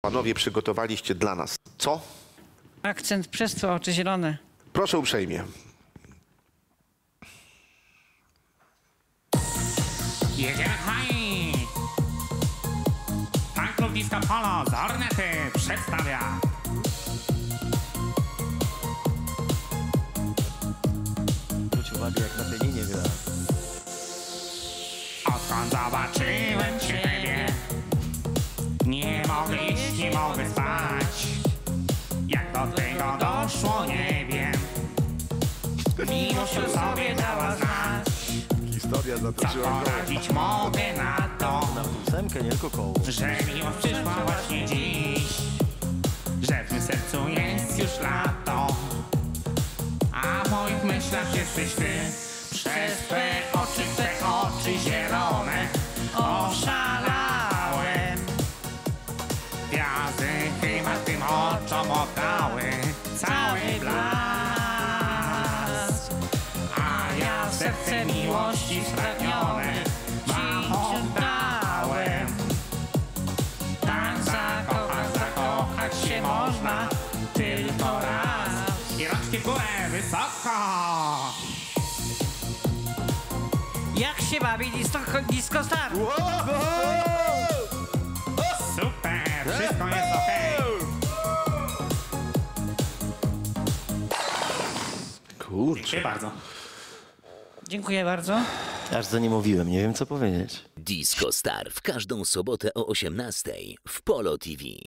panowie przygotowaliście dla nas. Co? Akcent przez to oczy zielone. Proszę uprzejmie. Jedziemy! Pan Klub Disco Polo z Ornety przedstawia Zwróć uwagę, jak na pianinie gra. Odkąd zobaczyłem Ciebie Nie mogę nie mogę spać. Jak do tego doszło, nie wiem. Miłość o sobie dała znać. Historia zatoczyła go. poradzić mogę na to? Na ósemkę, nie tylko koło. Że miłość przyszła właśnie dziś. Że w mym sercu jest już lato. A w moich myślach jesteś ty Przez Gwiazdy chyba tym oczom oddały Cały blask A ja serce miłości spragnione Wam oddałem tak zakochać, zakochać się można tylko raz. I rączki w górę, wysoko. Jak się bawi disco, disco star? Wszystko jest okej. Kurczę. Dziękuję bardzo. Dziękuję bardzo. Aż za nie mówiłem, nie wiem co powiedzieć. Disco Star w każdą sobotę o 18:00 w Polo TV.